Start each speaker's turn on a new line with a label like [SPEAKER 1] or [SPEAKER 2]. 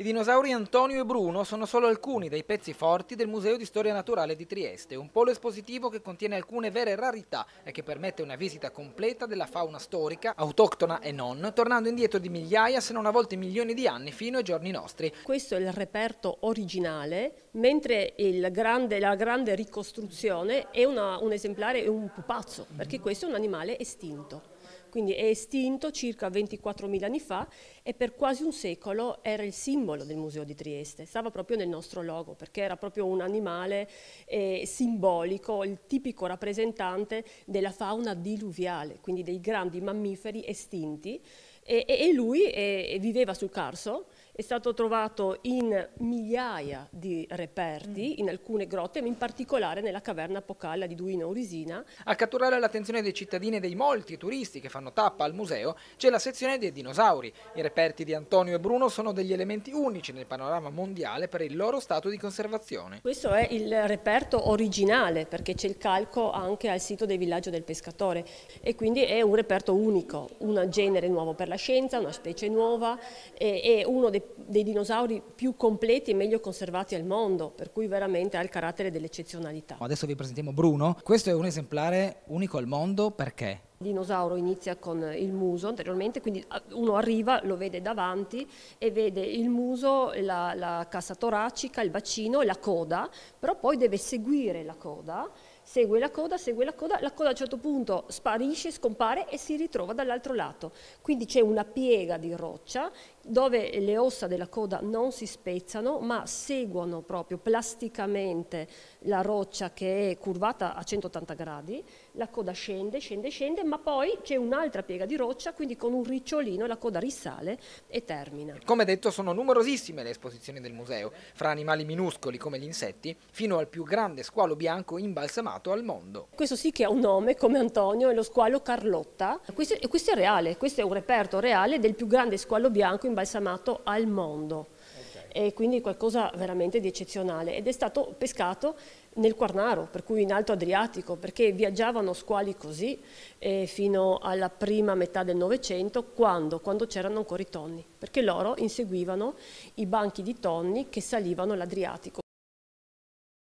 [SPEAKER 1] I dinosauri Antonio e Bruno sono solo alcuni dei pezzi forti del Museo di Storia Naturale di Trieste, un polo espositivo che contiene alcune vere rarità e che permette una visita completa della fauna storica, autoctona e non, tornando indietro di migliaia se non a volte milioni di anni fino ai giorni nostri.
[SPEAKER 2] Questo è il reperto originale, mentre grande, la grande ricostruzione è una, un esemplare, è un pupazzo, perché questo è un animale estinto. Quindi è estinto circa 24.000 anni fa e per quasi un secolo era il simbolo del Museo di Trieste, stava proprio nel nostro logo perché era proprio un animale eh, simbolico, il tipico rappresentante della fauna diluviale, quindi dei grandi mammiferi estinti. E, e lui eh, viveva sul Carso, è stato trovato in migliaia di reperti, mm. in alcune grotte, ma in particolare nella caverna Pocalla di Duino Aurisina.
[SPEAKER 1] A catturare l'attenzione dei cittadini e dei molti turisti che fanno tappa al museo c'è la sezione dei dinosauri. I reperti di Antonio e Bruno sono degli elementi unici nel panorama mondiale per il loro stato di conservazione.
[SPEAKER 2] Questo è il reperto originale perché c'è il calco anche al sito del villaggio del pescatore e quindi è un reperto unico, un genere nuovo per la scienza, una specie nuova e uno dei, dei, dinosauri più completi e meglio conservati al mondo, per cui veramente ha il carattere dell'eccezionalità.
[SPEAKER 1] Adesso vi presentiamo Bruno, questo è un esemplare unico al mondo perché?
[SPEAKER 2] Il dinosauro inizia con il muso anteriormente, quindi uno arriva, lo vede davanti e vede il muso, la, la cassa toracica, il bacino e la coda, però poi deve seguire la coda segue la coda, segue la coda, la coda a un certo punto sparisce, scompare e si ritrova dall'altro lato. Quindi c'è una piega di roccia dove le ossa della coda non si spezzano ma seguono proprio plasticamente la roccia che è curvata a 180 gradi, la coda scende, scende, scende, ma poi c'è un'altra piega di roccia, quindi con un ricciolino la coda risale e termina.
[SPEAKER 1] Come detto sono numerosissime le esposizioni del museo, fra animali minuscoli come gli insetti fino al più grande squalo bianco imbalsamato nominato al mondo.
[SPEAKER 2] Questo sì che ha un nome come Antonio, è lo squalo Carlotta. Questo, questo è reale, questo è un reperto reale del più grande squalo bianco imbalsamato al mondo. E quindi qualcosa veramente di eccezionale ed è stato pescato nel Quarnaro, per cui in Alto Adriatico, perché viaggiavano squali così eh, fino alla prima metà del Novecento, quando, quando c'erano ancora i tonni, perché loro inseguivano i banchi di tonni che salivano l'Adriatico.